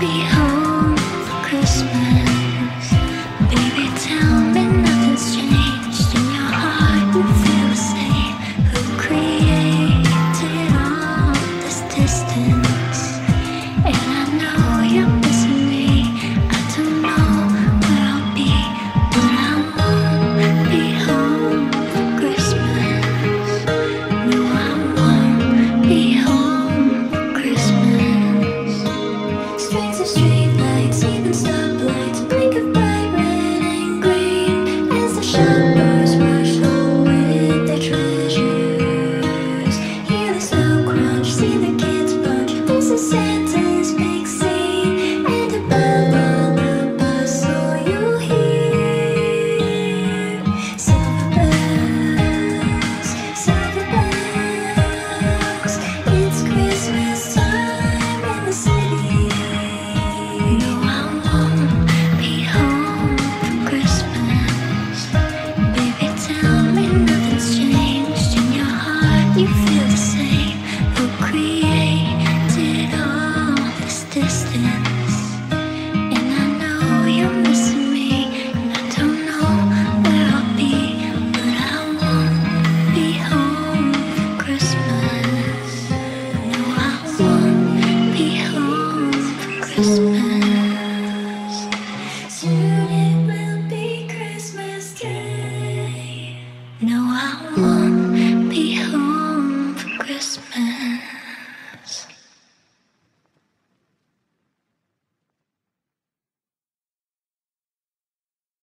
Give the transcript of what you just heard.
Behind. Christmas.